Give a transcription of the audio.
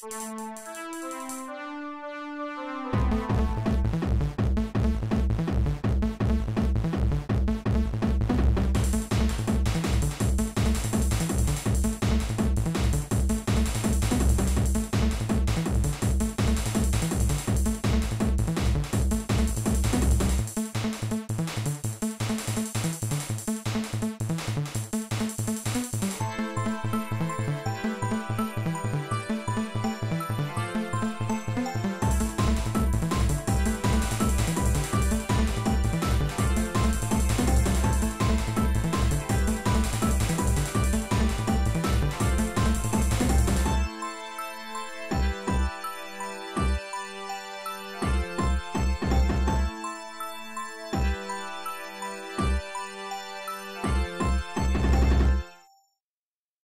Música